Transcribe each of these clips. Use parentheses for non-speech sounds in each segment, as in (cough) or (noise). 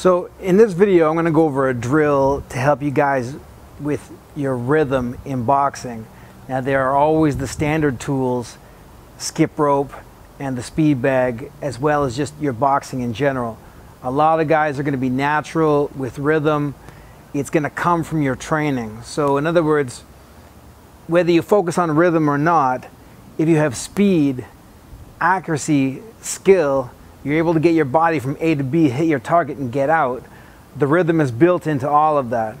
So in this video, I'm gonna go over a drill to help you guys with your rhythm in boxing. Now there are always the standard tools, skip rope and the speed bag, as well as just your boxing in general. A lot of guys are gonna be natural with rhythm. It's gonna come from your training. So in other words, whether you focus on rhythm or not, if you have speed, accuracy, skill, you're able to get your body from A to B, hit your target, and get out. The rhythm is built into all of that.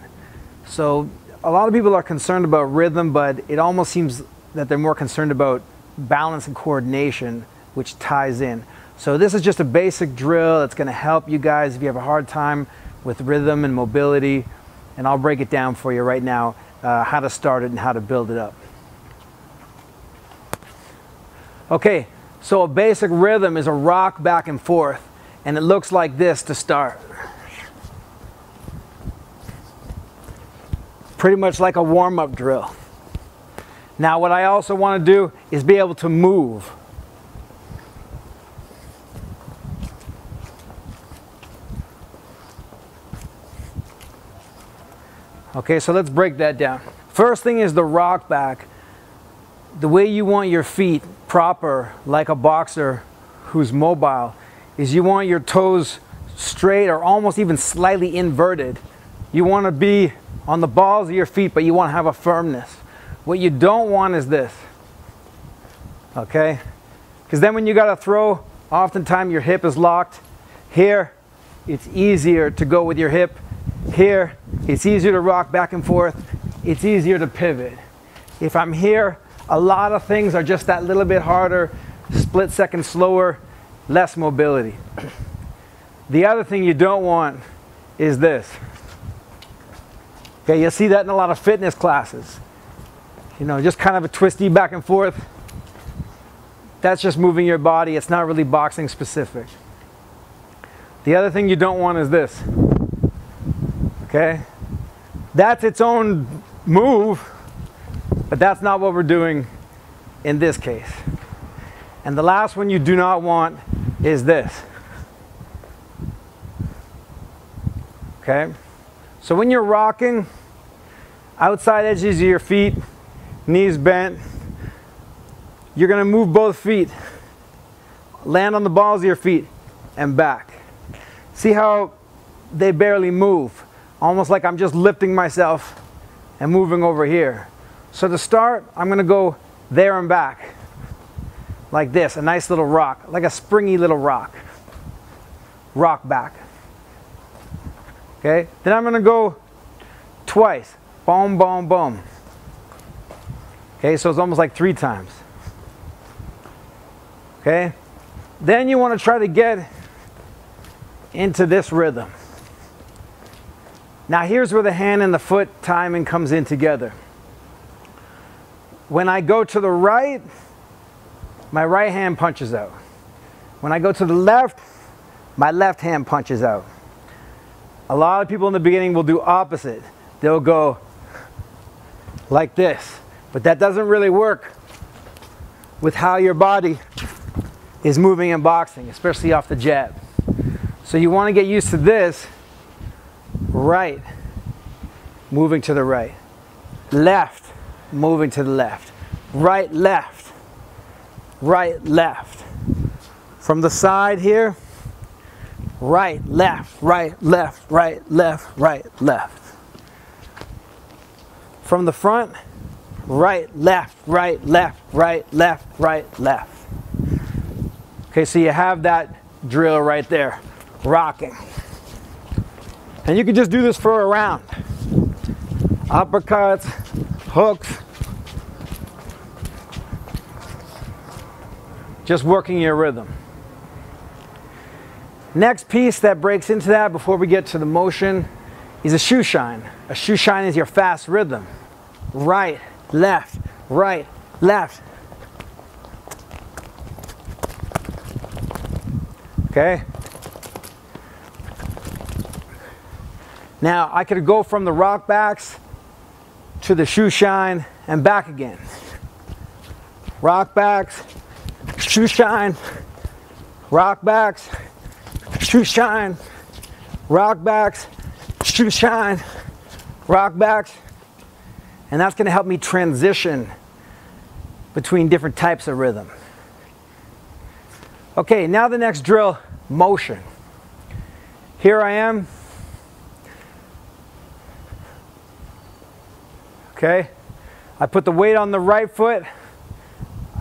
So a lot of people are concerned about rhythm, but it almost seems that they're more concerned about balance and coordination, which ties in. So this is just a basic drill. that's going to help you guys if you have a hard time with rhythm and mobility. And I'll break it down for you right now, uh, how to start it and how to build it up. Okay, so a basic rhythm is a rock back and forth, and it looks like this to start. Pretty much like a warm-up drill. Now what I also want to do is be able to move. Okay, so let's break that down. First thing is the rock back the way you want your feet proper, like a boxer who's mobile, is you want your toes straight or almost even slightly inverted. You want to be on the balls of your feet, but you want to have a firmness. What you don't want is this. Okay? Because then when you got to throw, oftentimes your hip is locked. Here, it's easier to go with your hip. Here, it's easier to rock back and forth. It's easier to pivot. If I'm here, a lot of things are just that little bit harder, split second slower, less mobility. (clears throat) The other thing you don't want is this. Okay, you'll see that in a lot of fitness classes. You know, just kind of a twisty back and forth. That's just moving your body. It's not really boxing specific. The other thing you don't want is this. Okay? That's its own move, but that's not what we're doing in this case. And the last one you do not want is this. Okay? So when you're rocking, outside edges of your feet, knees bent, you're to move both feet. Land on the balls of your feet and back. See how they barely move? Almost like I'm just lifting myself and moving over here. So to start, I'm going to go there and back like this, a nice little rock, like a springy little rock. Rock back. Okay, then I'm going to go twice. Boom, boom, boom. Okay, so it's almost like three times. Okay, then you want to try to get into this rhythm. Now here's where the hand and the foot timing comes in together. When I go to the right, my right hand punches out. When I go to the left, my left hand punches out. A lot of people in the beginning will do opposite. They'll go like this, but that doesn't really work with how your body is moving in boxing, especially off the jab. So you want to get used to this, right, moving to the right, left, moving to the left. Right, left. Right, left. From the side here, right, left, right, left, right, left, right, left. From the front, right, left, right, left, right, left, right, left. Okay, so you have that drill right there, rocking. And you can just do this for a round. Uppercuts, hooks, just working your rhythm. Next piece that breaks into that before we get to the motion is a shoe shine. A shoe shine is your fast rhythm. Right, left, right, left. Okay? Now I could go from the rock backs to the shoe shine and back again. Rock backs, shoe shine, rock backs, shoe shine, rock backs, shoe shine, rock backs. And that's gonna help me transition between different types of rhythm. Okay, now the next drill, motion. Here I am. Okay, I put the weight on the right foot,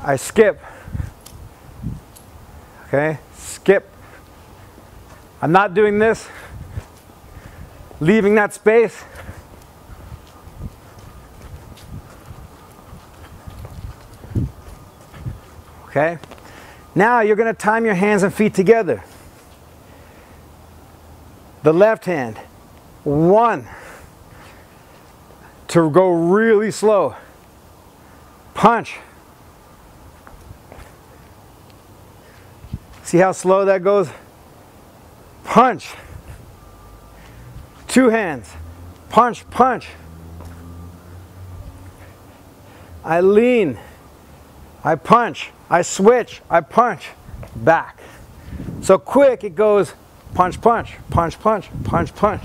I skip. Okay, skip. I'm not doing this, leaving that space. Okay, now you're going to time your hands and feet together. The left hand, one, to go really slow. Punch. See how slow that goes? Punch. Two hands. Punch, punch. I lean. I punch. I switch. I punch. Back. So quick it goes punch, punch, punch, punch, punch, punch.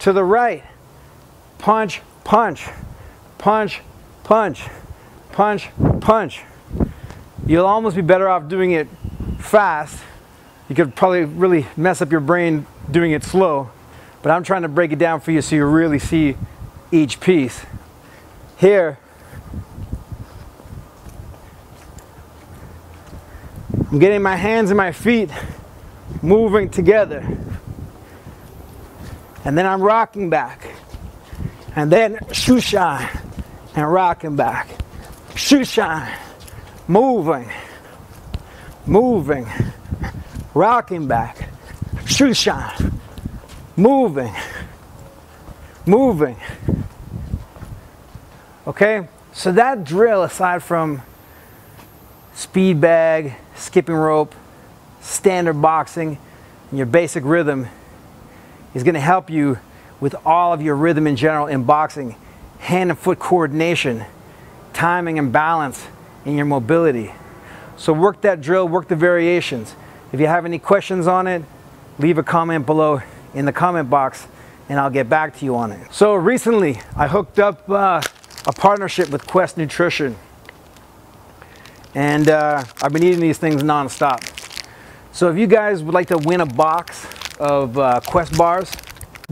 To the right. Punch, punch, punch, punch, punch, punch. You'll almost be better off doing it fast. You could probably really mess up your brain doing it slow, but I'm trying to break it down for you so you really see each piece. Here, I'm getting my hands and my feet moving together. And then I'm rocking back and then shoe shine and rocking back. Shoe shine, moving, moving, rocking back. Shoe shine, moving, moving. Okay, so that drill, aside from speed bag, skipping rope, standard boxing, and your basic rhythm, is going to help you with all of your rhythm in general in boxing, hand and foot coordination, timing and balance, and your mobility. So work that drill, work the variations. If you have any questions on it, leave a comment below in the comment box and I'll get back to you on it. So recently I hooked up uh, a partnership with Quest Nutrition and uh, I've been eating these things non-stop. So if you guys would like to win a box of uh, Quest bars,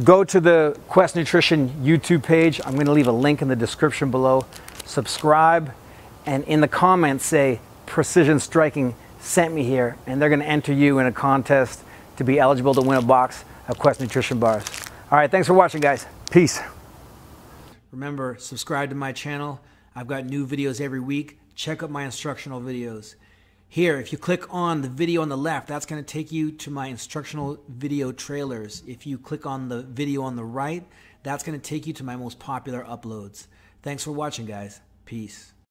Go to the Quest Nutrition YouTube page. I'm going to leave a link in the description below. Subscribe and in the comments say Precision Striking sent me here and they're going to enter you in a contest to be eligible to win a box of Quest Nutrition bars. All right, thanks for watching guys. Peace. Remember, subscribe to my channel. I've got new videos every week. Check out my instructional videos. Here, if you click on the video on the left, that's going to take you to my instructional video trailers. If you click on the video on the right, that's going to take you to my most popular uploads. Thanks for watching, guys. Peace.